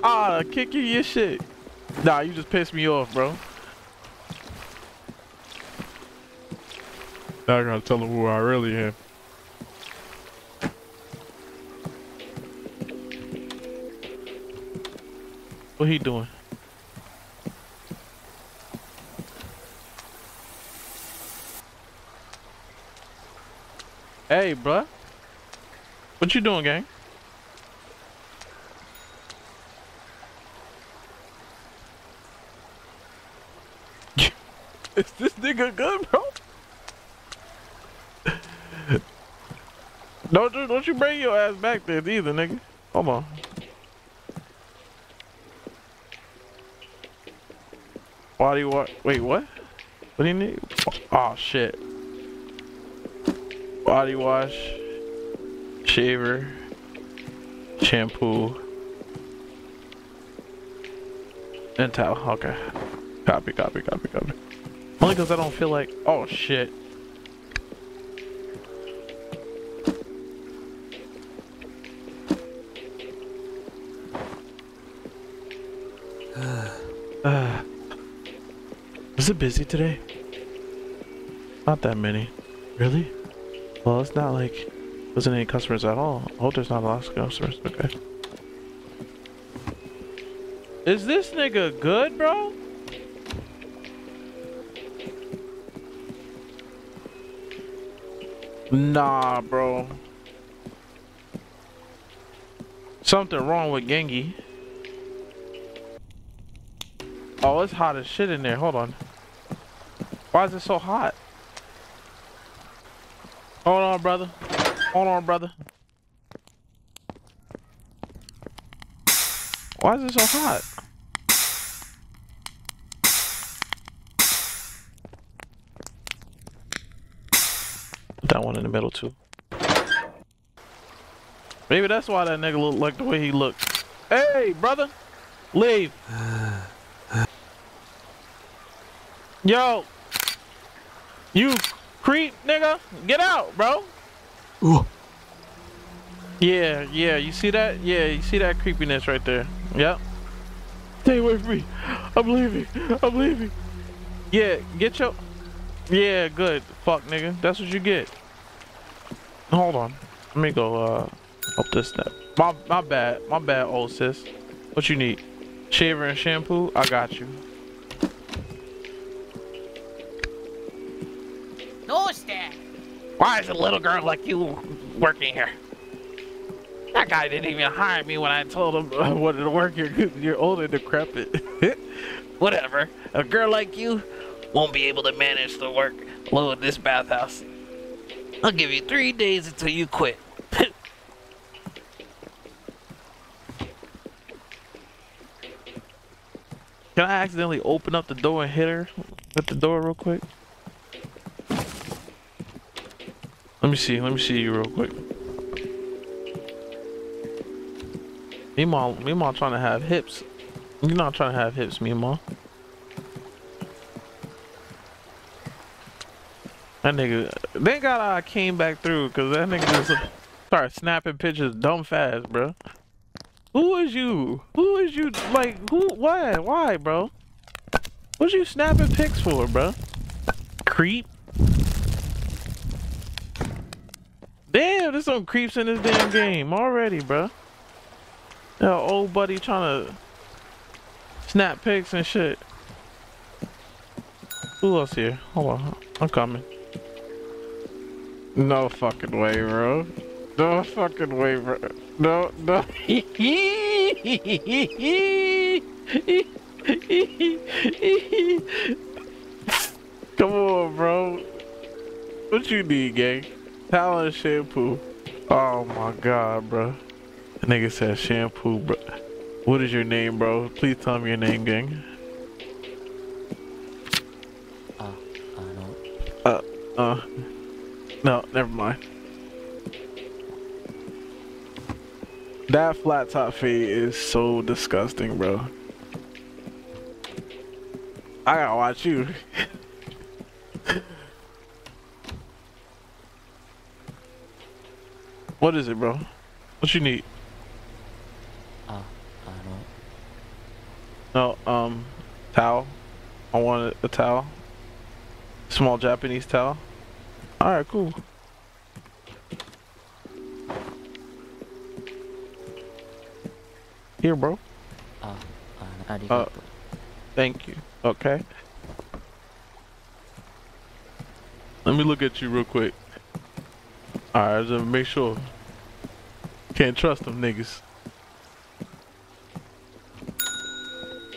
Ah, kick you your shit. Nah, you just pissed me off, bro. Now I gotta tell him who I really am. What he doing? Hey, bruh. What you doing, gang? (laughs) Is this nigga good, bro? (laughs) don't you don't you bring your ass back there either, nigga. Hold on. Why do you want? Wait, what? What do you need? Oh shit. Body wash, shaver, shampoo, and towel. Okay. Copy, copy, copy, copy. Only because I don't feel like. Oh shit. (sighs) uh, is it busy today? Not that many. Really? Well, it's not like there's any customers at all. I hope there's not a lot of customers. Okay. Is this nigga good, bro? Nah, bro. Something wrong with Gengi. Oh, it's hot as shit in there. Hold on. Why is it so hot? On, brother. Hold on, brother. Why is it so hot? That one in the middle too. Maybe that's why that nigga look like the way he looked. Hey, brother, leave. (sighs) Yo, you creep, nigga, get out, bro. Ooh. Yeah, yeah, you see that? Yeah, you see that creepiness right there. Yep. Stay away from me. I'm leaving. I'm leaving. Yeah, get your. Yeah, good. Fuck, nigga. That's what you get. Hold on. Let me go, uh, up this step. My, my bad. My bad, old sis. What you need? Shaver and shampoo? I got you. Why is a little girl like you working here? That guy didn't even hire me when I told him uh, I wanted to work here you're old and decrepit. (laughs) Whatever. A girl like you won't be able to manage the work load this bathhouse. I'll give you three days until you quit. (laughs) Can I accidentally open up the door and hit her with the door real quick? Let me see. Let me see you real quick. Meemaw, Meemaw trying to have hips. You're not trying to have hips, Meemaw. That nigga, thank God I came back through, cause that nigga just started snapping pictures dumb fast, bro. Who is you? Who is you? Like, who? Why? Why, bro? What you snapping pics for, bro? Creep. Damn, there's some creeps in this damn game already, bro. That old buddy trying to snap pics and shit. Who else here? Hold on, I'm coming. No fucking way, bro. No fucking way, bro. No, no. (laughs) Come on, bro. What you need, gang? Talent shampoo. Oh my god, bro. The nigga said shampoo, bro. What is your name, bro? Please tell me your name, gang. Uh, I know. Uh, uh. No, never mind. That flat top fade is so disgusting, bro. I gotta watch you. (laughs) What is it, bro? What you need? Uh, I don't. No, um, towel. I want a, a towel. Small Japanese towel. Alright, cool. Here, bro. Uh, uh, uh thank you. Okay. Let me look at you real quick. Alright, just make sure. Can't trust them niggas.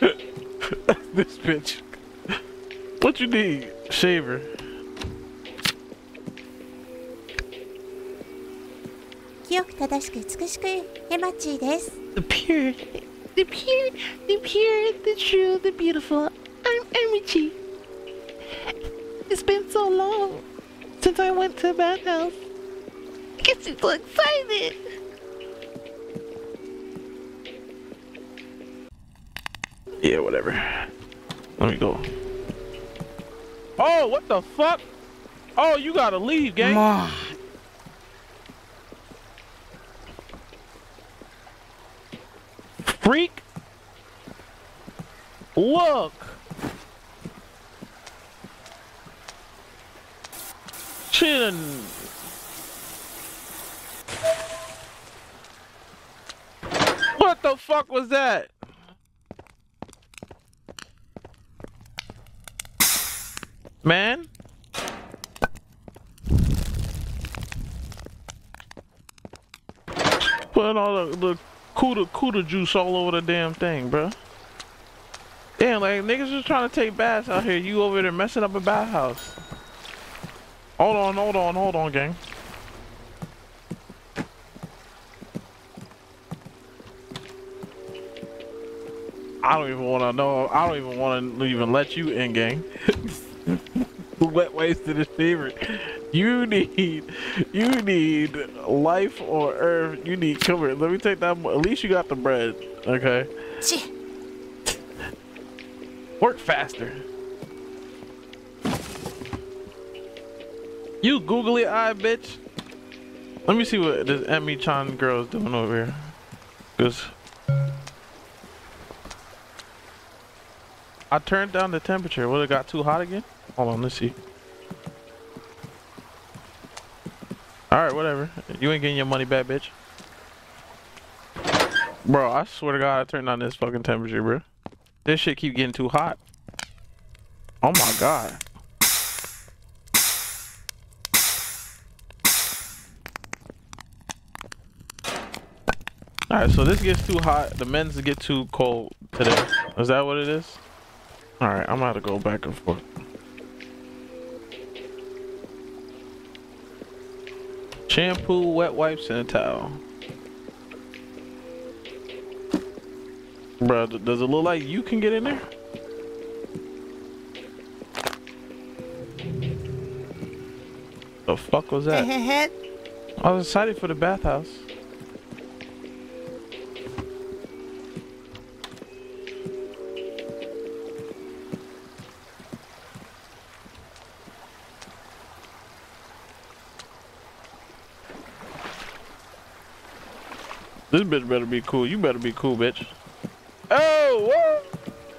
(laughs) this bitch. What you need? Shaver. The pure, the pure, the pure, the true, the beautiful. I'm Emichi. It's been so long since I went to a bathhouse. Gets you so excited. Yeah, whatever. Let me go. Oh, what the fuck? Oh, you gotta leave, gang. Freak. Look. Chin. What the fuck was that? Man? Putting all the, the Cuda Cuda juice all over the damn thing, bro. Damn, like niggas just trying to take baths out here. You over there messing up a bathhouse. Hold on, hold on, hold on, gang. I don't even want to know. I don't even want to even let you in, gang. (laughs) Wet wasted is favorite. You need, you need life or earth. You need cover. Let me take that. At least you got the bread, okay? Work faster. You googly eye bitch. Let me see what this Emmy Chan girl is doing over here. Cause I turned down the temperature. Would it got too hot again? Hold on, let's see. Alright, whatever. You ain't getting your money back, bitch. Bro, I swear to god I turned on this fucking temperature, bro. This shit keep getting too hot. Oh my god. Alright, so this gets too hot. The men's get too cold today. Is that what it is? Alright, I'm about to go back and forth. Shampoo, wet wipes, and a towel. Bro, does it look like you can get in there? The fuck was that? I was excited for the bathhouse. This bitch better be cool. You better be cool, bitch. Oh, whoa!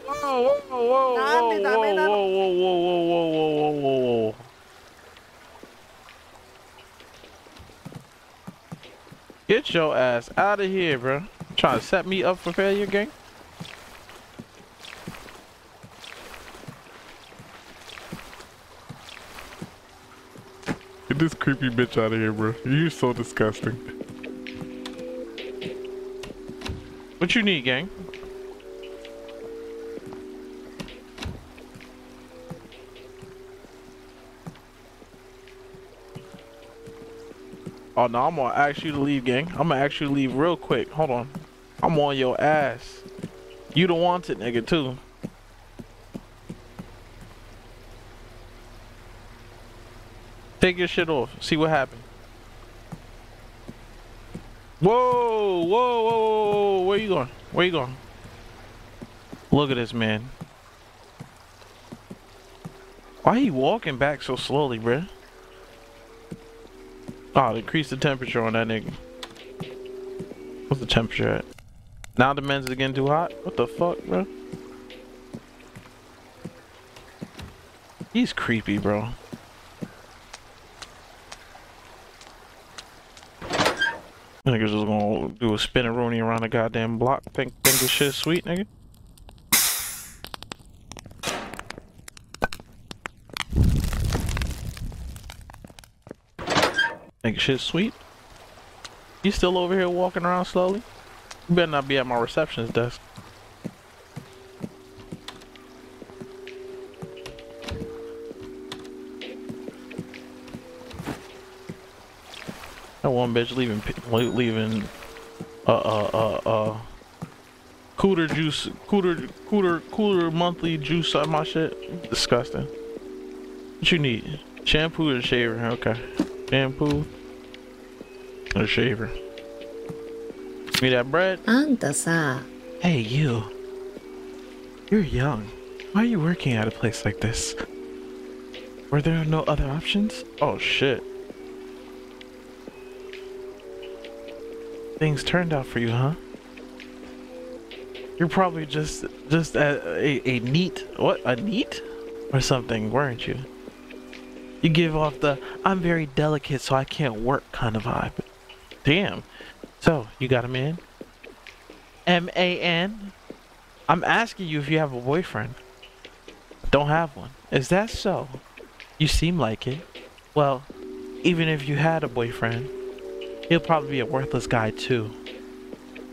Whoa, whoa, whoa, whoa, whoa, whoa, whoa, whoa, whoa, whoa, whoa, whoa, whoa, whoa. Get your ass out of here, bro. Trying to set me up for failure, gang? Get this creepy bitch out of here, bro. You're so disgusting. What you need, gang? Oh no, I'm gonna ask you to leave, gang. I'm gonna ask you to leave real quick. Hold on. I'm on your ass. You the wanted nigga too. Take your shit off. See what happened. Whoa, whoa, whoa, whoa, where you going? Where you going? Look at this man. Why he walking back so slowly, bruh? Oh, increase the temperature on that nigga. What's the temperature at? Now the men's is getting too hot? What the fuck, bro? He's creepy, bro. Niggas just gonna do a spinneroonie around the goddamn block. Think think this shit's sweet, nigga. Think shit's sweet. You still over here walking around slowly? You better not be at my receptionist desk. That one bitch leaving leaving uh uh uh uh cooler juice cooler cooler cooler monthly juice on my shit. Disgusting. What you need? Shampoo or shaver? Okay. Shampoo or shaver. Give me that bread. Anta-sa. Hey you. You're young. Why are you working at a place like this? Were there no other options? Oh shit. Things turned out for you, huh? You're probably just just a, a, a neat what a neat or something, weren't you? You give off the I'm very delicate so I can't work kind of vibe. Damn. So, you got a man? M A N? I'm asking you if you have a boyfriend. Don't have one. Is that so? You seem like it. Well, even if you had a boyfriend, he'll probably be a worthless guy too.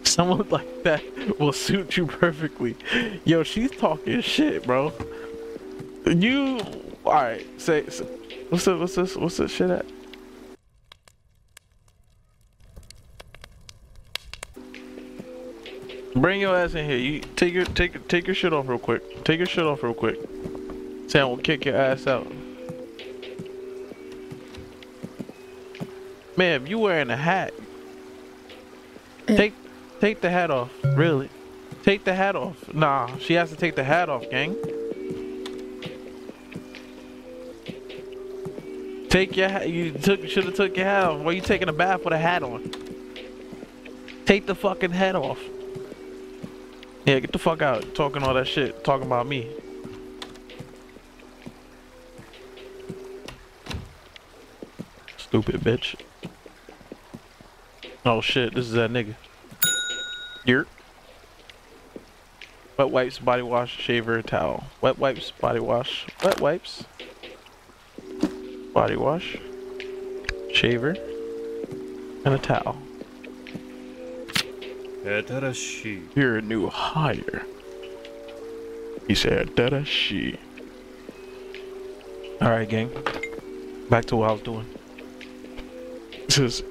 Someone (laughs) like that will suit you perfectly. Yo, she's talking shit, bro. You, all right? Say, say what's the, what's this? What's this shit at? Bring your ass in here. You take your take take your shit off real quick. Take your shit off real quick. Sam will kick your ass out. Ma'am, you wearing a hat. Eh. Take take the hat off. Really. Take the hat off. Nah, she has to take the hat off, gang. Take your hat. You took should have took your hat off. Why you taking a bath with a hat on? Take the fucking hat off. Yeah, get the fuck out. Talking all that shit. Talking about me. Stupid bitch. Oh shit, this is that nigga. Here, Wet wipes, body wash, shaver, towel. Wet wipes, body wash, wet wipes. Body wash, shaver, and a towel. You're a new hire. He said, da she. Alright, gang. Back to what I was doing. This is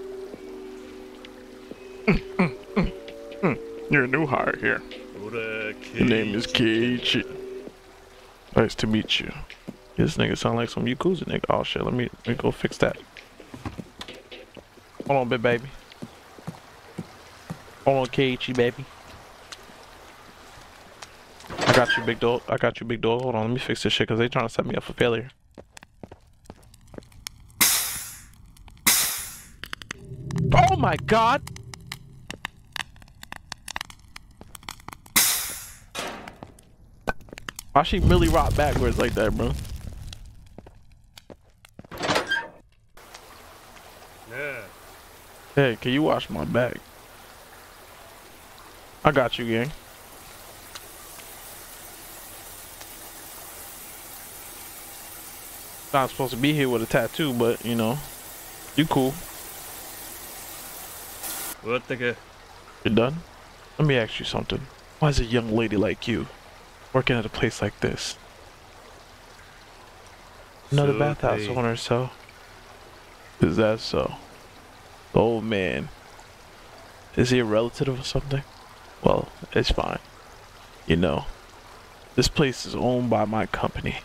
you're a new hire here. 俺 Your name is Keiichi. Nice to meet you. This nigga sound like some Yakuza nigga. Oh shit, let me, let me go fix that. Hold on, bit baby. Hold on, Keiichi, baby. I got you, big dog. I got you, big dog. Hold on, let me fix this shit because they trying to set me up for failure. Oh my god! Why she really rock backwards like that, bro? Yeah. Hey, can you wash my back? I got you, gang. Not supposed to be here with a tattoo, but you know, you cool. What the? You done? Let me ask you something. Why is a young lady like you working at a place like this? Another So bathhouse they- owner, so. Is that so? The old man. Is he a relative or something? Well, it's fine. You know, this place is owned by my company.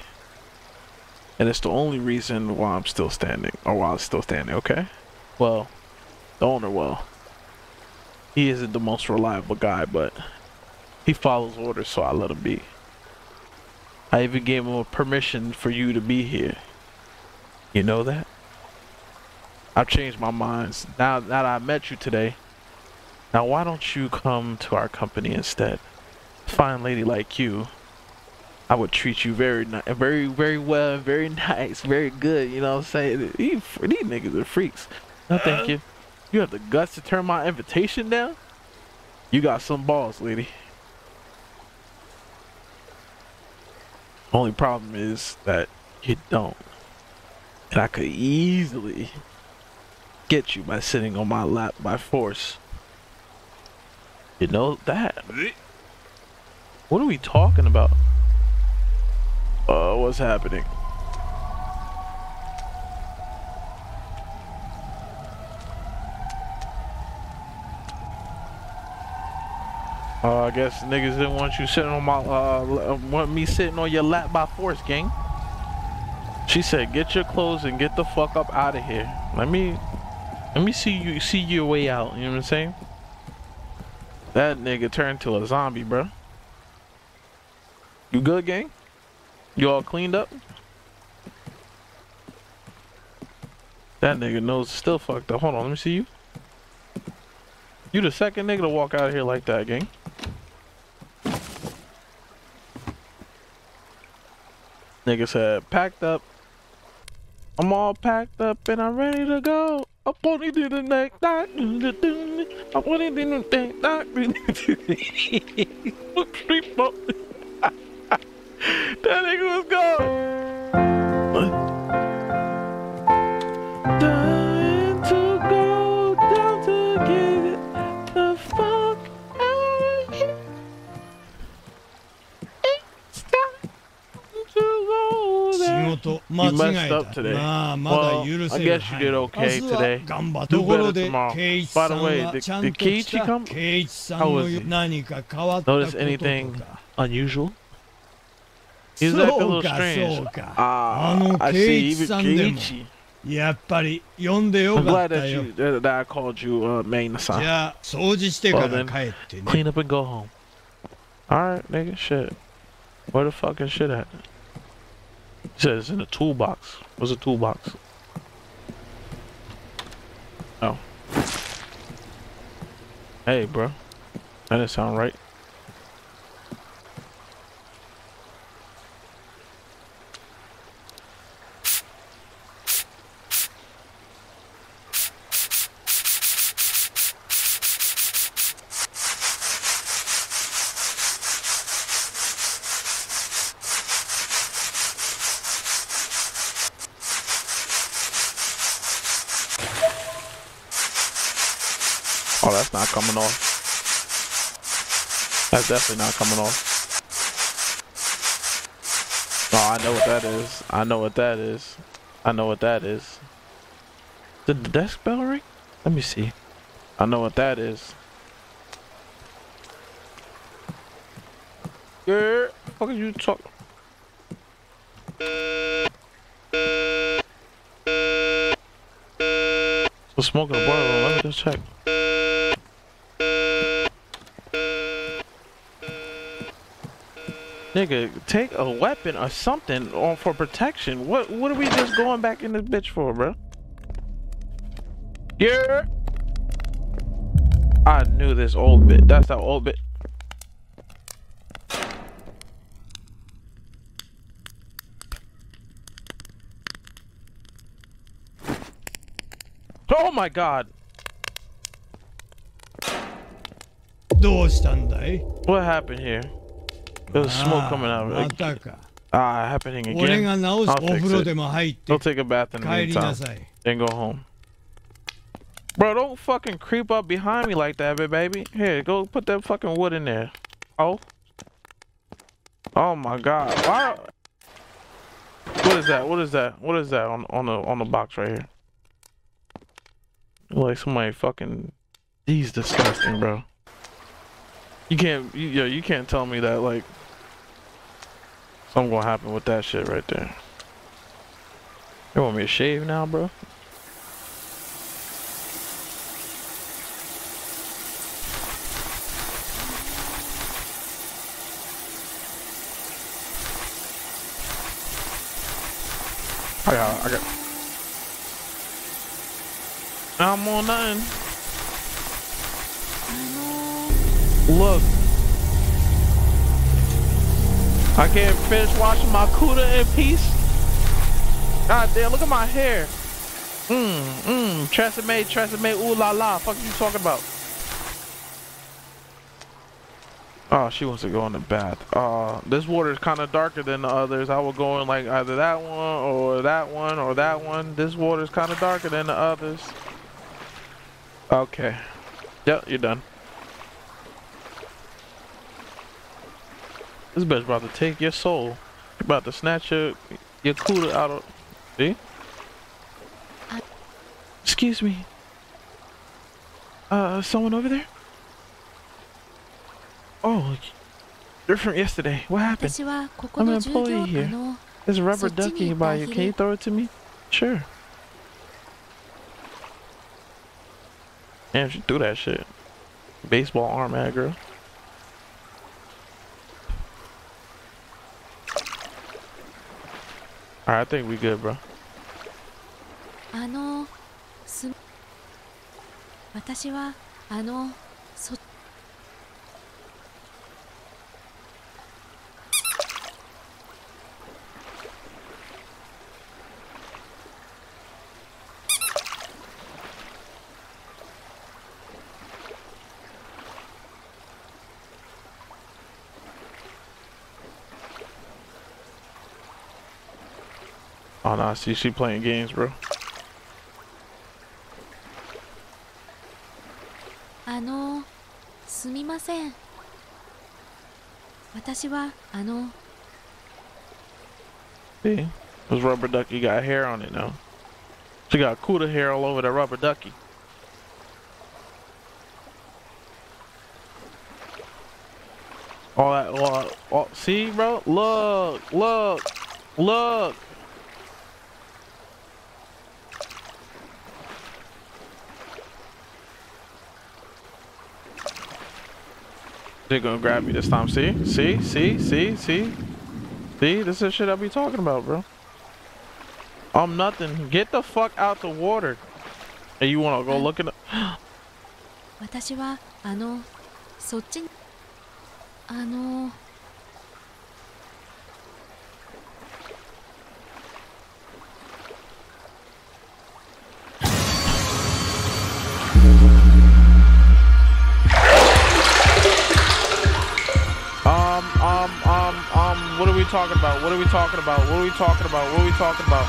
And it's the only reason why I'm still standing, or why I'm still standing, okay? Well, the owner, well, he isn't the most reliable guy, but he follows orders, so I let him be. I even gave him a permission for you to be here. You know that? I've changed my minds. Now, now that I met you today, now why don't you come to our company instead? Fine lady like you, I would treat you very nice, very, very well, very (laughs) nice, very good. You know what I'm saying? These, these niggas are freaks. No, thank you. You have the guts to turn my invitation down? You got some balls, lady. Only problem is that you don't. And I could easily get you by sitting on my lap by force. You know that. What are we talking about? Uh, what's happening? Uh, I guess niggas didn't want you sitting on my, uh, want me sitting on your lap by force, gang. She said, get your clothes and get the fuck up out of here. Let me, let me see you, see your way out, you know what I'm saying? That nigga turned to a zombie, bro. You good, gang? You all cleaned up? That nigga nose still fucked up. Hold on, let me see you. You the second nigga to walk out of here like that, gang. Nigga said, packed up. I'm all packed up and I'm ready to go. I want it to the neck, I want it in the neck, (laughs) bump. (laughs) That nigga was gone. 間 You 違 messed え up た today. まあまだ Well, 許 I せる guess you did 範囲 okay 明日は today. 頑張っ Do ところ better で tomorrow. 圭一さん By the way, は did- ちゃん did と Keiichi 来た come? 圭一さん How の was he? 何か変わったこと Notice と anything か unusual? He's そ acting a う little か strange. そうか Ah, あの I 圭 see. 一 Even さんでも Keiichi. やっぱり呼んでよ I'm かっ glad た that よ you that, that I called you uh, Main じ san. ゃあ掃除してから Well, then, 帰ってね Clean up and go home. All right, nigga. Shit. Where the fuck is shit at? Said it's in the toolbox. What's a toolbox? Oh. Hey, bro. That didn't sound right. Oh, that's not coming off. That's definitely not coming off. Oh, I know what that is. I know what that is. I know what that is. Did the desk bell ring? Let me see. I know what that is. Yeah, fuck are you talk? So smoking a room. Let me just check. Nigga, take a weapon or something on for protection. What what are we just going back in this bitch for, bro? Yeah. I knew this old bit. That's that old bit. Oh my god. What happened here? There was smoke ああ coming out of ま it. たか Ah, happening 俺 again. が直す I'll お fix 風呂 it. でも入って Go take a bath in the 帰りな meantime. さい Then go home. Bro, don't fucking creep up behind me like that, big baby. Here, go put that fucking wood in there. Oh. Oh my god. Why? What is that? What is that? What is that on on the on the box right here? Like somebody fucking. He's disgusting, bro. You can't, you, yo, you can't tell me that like something gonna happen with that shit right there. You want me to shave now, bro? Oh, I got, I got. I'm on nothing. Look. I can't finish washing my Cuda in peace. God damn, look at my hair. Mmm, mmm, Tresemme, Tresemme, ooh la la. Fuck you talking about? Oh, she wants to go in the bath. Uh, this water is kind of darker than the others. I will go in like either that one or that one or that one. This water is kind of darker than the others. Okay. Yep, you're done. This bitch about to take your soul. About to snatch your your cooler out of see? Excuse me. Uh someone over there? Oh you're from yesterday. What happened? I'm an employee here. There's a rubber ducky by you. Can you throw it to me? Sure. Damn, she threw that shit. Baseball arm eh, aggro. Alright, I think we good, bro. あのす私はあのそ Oh no, see she playing games, bro. あのすみません私はあの See? This rubber ducky got hair on it now. She got Cuda hair all over the rubber ducky. All that, all, all, see, bro? Look, look, look. They're gonna grab me this time. See, see, see, see, see, see. This is shit I be talking about, bro. I'm nothing. Get the fuck out the water. Hey, you wanna go look at the? (gasps) 私はあのそっちにあの we talking about? What are we talking about? What are we talking about? What are we talking about?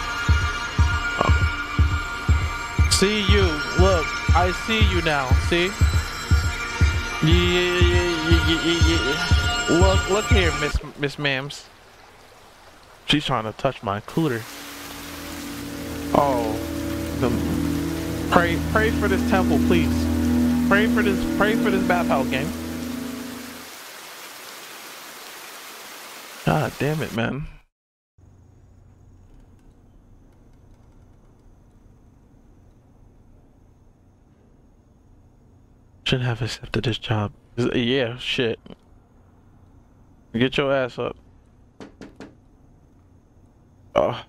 See you. Look, I see you now. See? Yeah, yeah, yeah, yeah, yeah, yeah. Look, look here, Miss Miss Mams. She's trying to touch my cooter. Oh, the, pray, pray for this temple, please. Pray for this, pray for this bathhouse game. God damn it, man. Shouldn't have accepted this job. Yeah, shit. Get your ass up. Oh.